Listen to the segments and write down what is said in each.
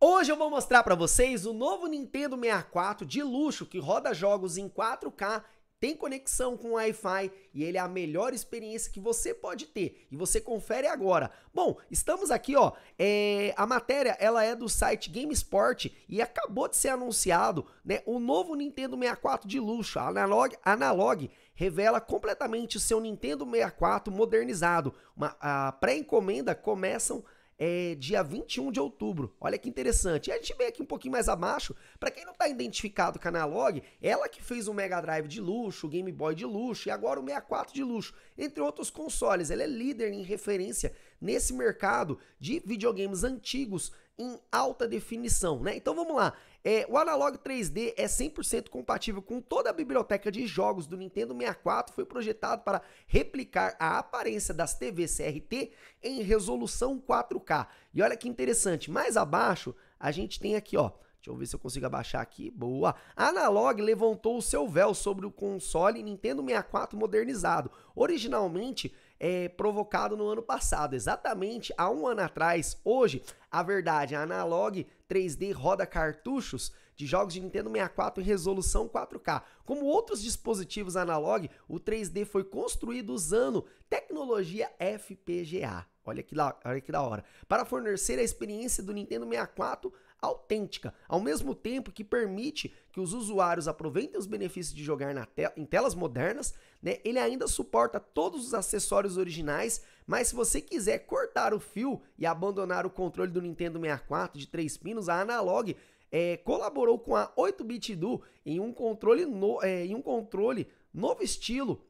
Hoje eu vou mostrar para vocês o novo Nintendo 64 de luxo que roda jogos em 4K tem conexão com Wi-Fi e ele é a melhor experiência que você pode ter. E você confere agora. Bom, estamos aqui, ó. É, a matéria ela é do site GameSport e acabou de ser anunciado, né? O novo Nintendo 64 de luxo, a Analog, Analog revela completamente o seu Nintendo 64 modernizado. Uma, a pré-encomenda começam é, dia 21 de outubro. Olha que interessante. E a gente vem aqui um pouquinho mais abaixo, para quem não está identificado com a Analog, ela que fez o Mega Drive de luxo, o Game Boy de luxo e agora o 64 de luxo, entre outros consoles. Ela é líder em referência nesse mercado de videogames antigos em alta definição, né? Então vamos lá. É, o Analog 3D é 100% compatível com toda a biblioteca de jogos do Nintendo 64. Foi projetado para replicar a aparência das TVs CRT em resolução 4K. E olha que interessante, mais abaixo a gente tem aqui, ó. Deixa eu ver se eu consigo abaixar aqui. Boa! Analog levantou o seu véu sobre o console Nintendo 64 modernizado. Originalmente é, provocado no ano passado, exatamente há um ano atrás. Hoje, a verdade, a Analog 3D roda cartuchos de jogos de Nintendo 64 em resolução 4K. Como outros dispositivos analog, o 3D foi construído usando tecnologia FPGA. Olha que, da, olha que da hora. Para fornecer a experiência do Nintendo 64 autêntica, ao mesmo tempo que permite que os usuários aproveitem os benefícios de jogar em telas modernas, né? Ele ainda suporta todos os acessórios originais, mas se você quiser cortar o fio e abandonar o controle do Nintendo 64 de 3 pinos, a Analog é, colaborou com a 8-bit Do em um controle no, é, em um controle novo estilo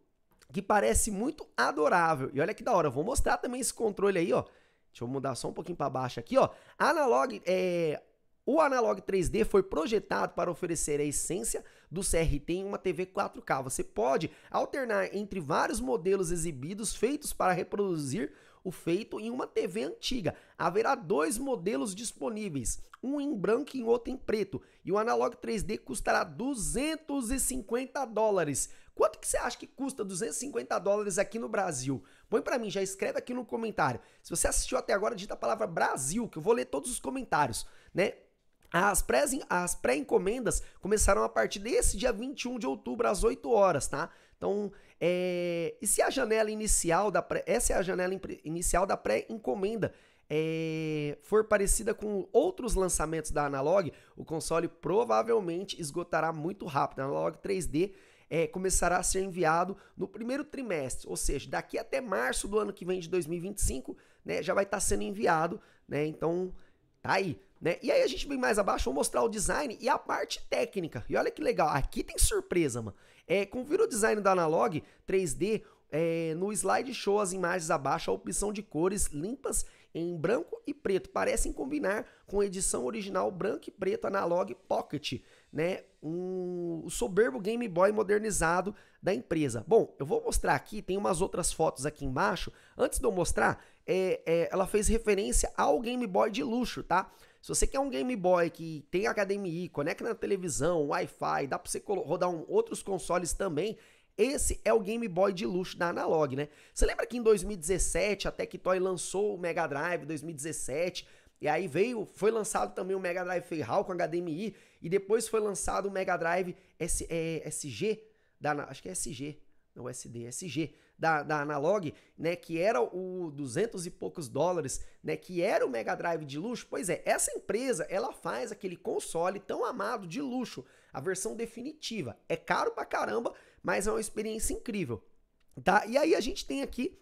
que parece muito adorável. E olha que da hora, vou mostrar também esse controle aí, ó. Deixa eu mudar só um pouquinho para baixo aqui, ó. Analog, é, o Analog 3D foi projetado para oferecer a essência do CRT em uma TV 4K. Você pode alternar entre vários modelos exibidos feitos para reproduzir o feito em uma TV antiga. Haverá dois modelos disponíveis, um em branco e outro em preto, e o Analog 3D custará 250 dólares. Quanto que você acha que custa 250 dólares aqui no Brasil? Põe para mim, já escreve aqui no comentário. Se você assistiu até agora, digita a palavra Brasil, que eu vou ler todos os comentários, né? As pré-encomendas começaram a partir desse dia 21 de outubro, às 8 horas, tá? Então, é, e se a janela inicial da pré, essa é a janela inicial da pré-encomenda, é, for parecida com outros lançamentos da Analog, o console provavelmente esgotará muito rápido. A Analog 3D é, começará a ser enviado no primeiro trimestre, ou seja, daqui até março do ano que vem de 2025, né, já vai estar tá sendo enviado, né? Então, aí. Né? E aí a gente vem mais abaixo, vou mostrar o design e a parte técnica. E olha que legal, aqui tem surpresa, mano. É, confira o design da Analog 3D, é, no slide show as imagens abaixo, a opção de cores limpas em branco e preto. Parecem combinar com a edição original branco e preto Analog Pocket, né? Um, soberbo Game Boy modernizado da empresa. Bom, eu vou mostrar aqui, tem umas outras fotos aqui embaixo. Antes de eu mostrar, é, é, ela fez referência ao Game Boy de luxo, tá? Se você quer um Game Boy que tem HDMI, conecta na televisão, Wi-Fi, dá para você rodar um, outros consoles também, esse é o Game Boy de luxo da Analog, né? Você lembra que em 2017 a Tectoy lançou o Mega Drive 2017, e aí veio, foi lançado também o Mega Drive Feihal com HDMI, e depois foi lançado o Mega Drive S, é, SG, da, acho que é SG, não SD, SG, da, da Analog, né, que era o 200 e poucos dólares, né, que era o Mega Drive de luxo. Pois é, essa empresa, ela faz aquele console tão amado de luxo, a versão definitiva. É caro pra caramba, mas é uma experiência incrível. Tá? E aí a gente tem aqui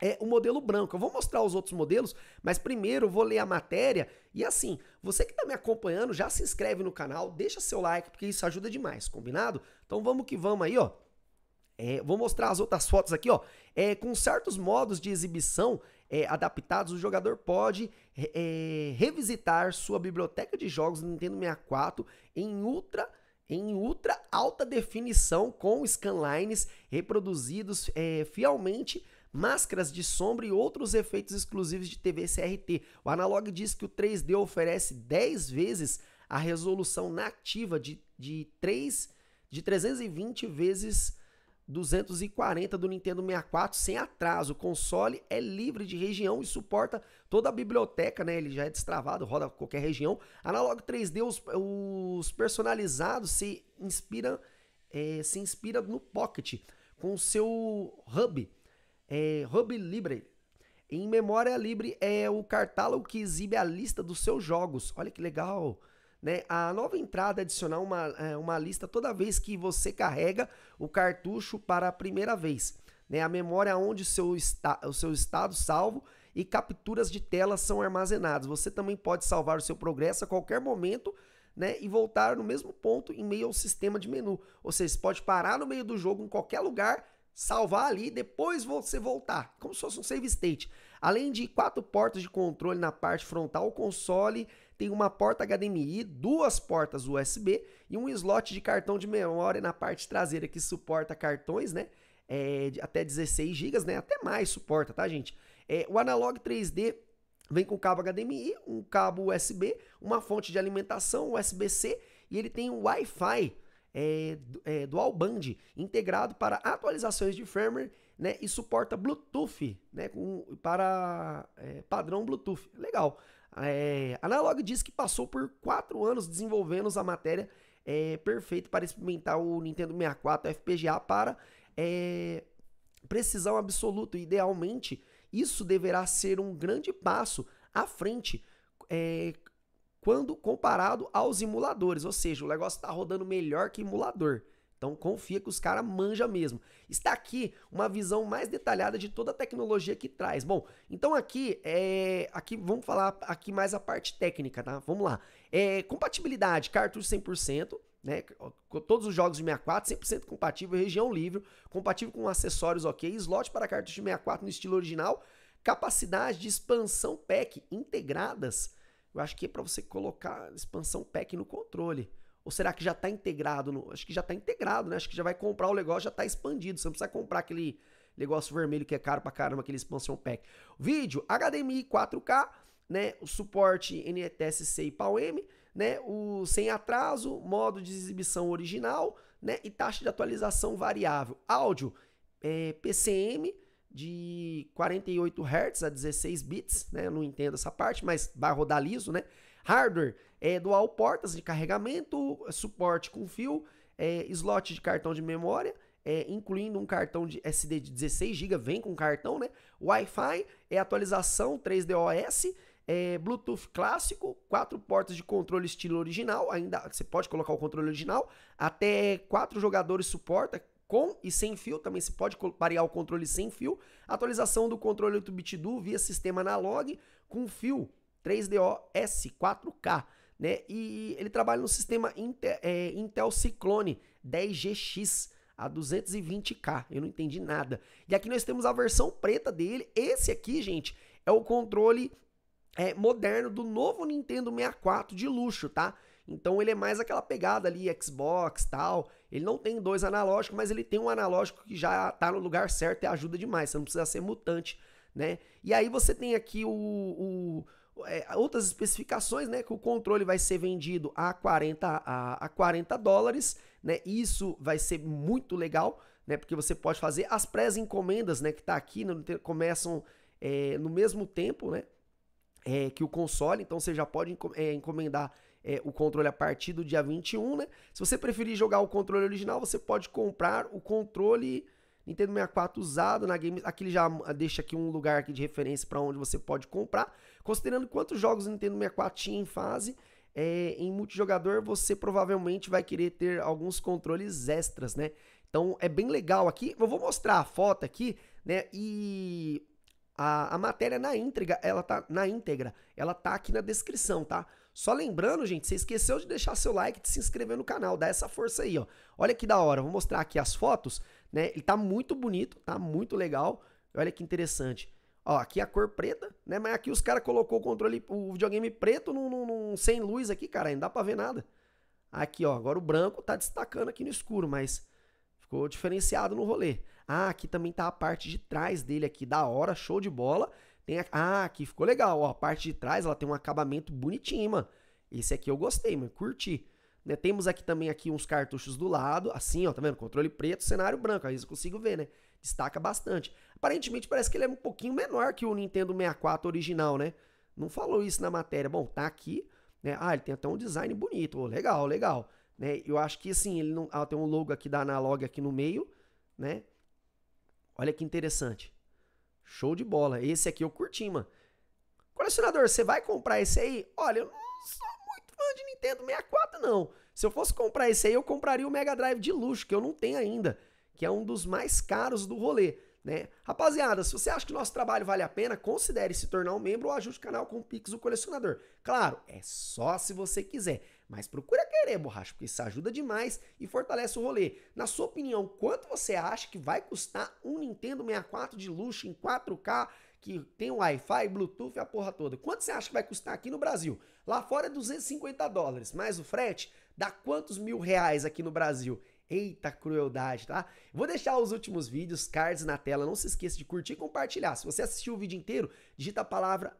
é o modelo branco. Eu vou mostrar os outros modelos, mas primeiro vou ler a matéria. E assim, você que está me acompanhando, já se inscreve no canal, deixa seu like, porque isso ajuda demais, combinado? Então vamos que vamos aí, ó. É, vou mostrar as outras fotos aqui, ó. É, com certos modos de exibição é, adaptados, o jogador pode é, revisitar sua biblioteca de jogos Nintendo 64 em ultra em ultra alta definição com scanlines reproduzidos é, fielmente máscaras de sombra e outros efeitos exclusivos de TV CRT. O Analog diz que o 3D oferece 10 vezes a resolução nativa de, de, 3, de 320 vezes 240 do Nintendo 64 sem atraso. O console é livre de região e suporta toda a biblioteca, né? Ele já é destravado, roda qualquer região. Analog 3D, os, os personalizados se inspira, é, se inspira no Pocket com o seu hub, é, Hub Libre. Em memória livre é o cartálogo que exibe a lista dos seus jogos. Olha que legal! Né? A nova entrada adicionar uma, é, uma lista toda vez que você carrega o cartucho para a primeira vez. Né? A memória onde seu está, o seu estado salvo e capturas de tela são armazenados. Você também pode salvar o seu progresso a qualquer momento né, e voltar no mesmo ponto em meio ao sistema de menu. Ou seja, você pode parar no meio do jogo em qualquer lugar, salvar ali, depois você voltar, como se fosse um save state. Além de quatro portas de controle na parte frontal, o console tem uma porta HDMI, duas portas USB e um slot de cartão de memória na parte traseira que suporta cartões, né? É, até 16 GB, né? Até mais suporta, tá, gente? É, o Analog 3D vem com cabo HDMI, um cabo USB, uma fonte de alimentação USB-C e ele tem um Wi-Fi é, é, dual band integrado para atualizações de firmware né, e suporta Bluetooth né, com, para é, padrão Bluetooth. Legal. É, Analog diz que passou por quatro anos desenvolvendo a matéria é, perfeita para experimentar o Nintendo 64 FPGA para é, precisão absoluta. Idealmente, isso deverá ser um grande passo à frente é, quando comparado aos emuladores, ou seja, o negócio está rodando melhor que emulador. Então confia que os caras manja mesmo. Está aqui uma visão mais detalhada de toda a tecnologia que traz. Bom, então aqui é aqui vamos falar aqui mais a parte técnica, tá? Vamos lá. É, compatibilidade, cartucho 100%, né? Todos os jogos de 64 100% compatível, região livre, compatível com acessórios OK, slot para cartucho de 64 no estilo original, capacidade de expansão pack integradas. Eu acho que é para você colocar expansão pack no controle. Ou será que já está integrado? No... Acho que já está integrado, né? Acho que já vai comprar o negócio, já está expandido. Você não precisa comprar aquele negócio vermelho que é caro pra caramba, aquele expansão pack. Vídeo, HDMI 4K, né? O suporte NTSC e PAL-M, né? O sem atraso, modo de exibição original, né? E taxa de atualização variável. Áudio, é, PCM de 48 Hz a 16 bits, né? Eu não entendo essa parte, mas vai rodar liso, né? Hardware é dual portas de carregamento, suporte com fio, é, slot de cartão de memória, é, incluindo um cartão de SD de 16 GB, vem com cartão, né? Wi-Fi, é atualização 3DOS, é, Bluetooth clássico, quatro portas de controle estilo original, ainda você pode colocar o controle original, até quatro jogadores suporta, com e sem fio, também se pode parear o controle sem fio, atualização do controle 8-bit duo via sistema analog com fio 3DO S4K, né? E ele trabalha no sistema Intel, é, Intel Cyclone 10GX a 220K. Eu não entendi nada. E aqui nós temos a versão preta dele. Esse aqui, gente, é o controle é, moderno do novo Nintendo 64 de luxo, tá? Então ele é mais aquela pegada ali, Xbox tal. Ele não tem dois analógicos, mas ele tem um analógico que já tá no lugar certo e ajuda demais. Você não precisa ser mutante, né? E aí você tem aqui o, o é, outras especificações, né? Que o controle vai ser vendido a 40, a, a 40 dólares, né? Isso vai ser muito legal, né? Porque você pode fazer as pré-encomendas, né? Que tá aqui, né, começam é, no mesmo tempo, né? É, que o console, então você já pode é, encomendar é, o controle a partir do dia 21, né? Se você preferir jogar o controle original, você pode comprar o controle Nintendo 64 usado na game. Aqui ele já deixa aqui um lugar aqui de referência para onde você pode comprar. Considerando quantos jogos o Nintendo 64 tinha em fase, é, em multijogador você provavelmente vai querer ter alguns controles extras, né? Então é bem legal aqui. Eu vou mostrar a foto aqui, né? E a, a matéria na íntegra, ela tá na íntegra, ela tá aqui na descrição, tá? Só lembrando, gente, você esqueceu de deixar seu like, de se inscrever no canal, dá essa força aí, ó. Olha que da hora, vou mostrar aqui as fotos, né? Ele tá muito bonito, tá muito legal. Olha que interessante. Ó, aqui a cor preta, né? Mas aqui os caras colocou o controle, o videogame preto num, num, num, sem luz aqui, cara, não dá pra ver nada. Aqui, ó, agora o branco tá destacando aqui no escuro, mas ficou diferenciado no rolê. Ah, aqui também tá a parte de trás dele aqui, da hora, show de bola. Tem a... Ah, aqui ficou legal, ó, a parte de trás ela tem um acabamento bonitinho, mano. Esse aqui eu gostei, mano, curti. Né? Temos aqui também aqui uns cartuchos do lado, assim, ó, tá vendo? Controle preto, cenário branco, aí eu consigo ver, né? Destaca bastante. Aparentemente parece que ele é um pouquinho menor que o Nintendo 64 original, né? Não falou isso na matéria. Bom, tá aqui, né? Ah, ele tem até um design bonito, oh, legal, legal. Né? Eu acho que assim, ele não, ah, tem um logo aqui da Analog aqui no meio, né? Olha que interessante. Show de bola. Esse aqui eu curti, mano. Colecionador, você vai comprar esse aí? Olha, eu não sou fã de Nintendo 64, não. Se eu fosse comprar esse aí, eu compraria o Mega Drive de luxo, que eu não tenho ainda, que é um dos mais caros do rolê. Né? Rapaziada, se você acha que nosso trabalho vale a pena, considere se tornar um membro ou ajude o canal com o Pix do colecionador. Claro, é só se você quiser, mas procura querer, borracha, porque isso ajuda demais e fortalece o rolê. Na sua opinião, quanto você acha que vai custar um Nintendo 64 de luxo em 4K que tem Wi-Fi, Bluetooth e a porra toda. Quanto você acha que vai custar aqui no Brasil? Lá fora é 250 dólares, mais o frete dá quantos mil reais aqui no Brasil? Eita crueldade, tá? Vou deixar os últimos vídeos, cards na tela. Não se esqueça de curtir e compartilhar. Se você assistiu o vídeo inteiro, digita a palavra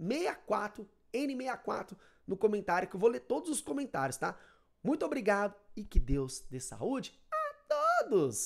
64, N64 no comentário, que eu vou ler todos os comentários, tá? Muito obrigado e que Deus dê saúde a todos!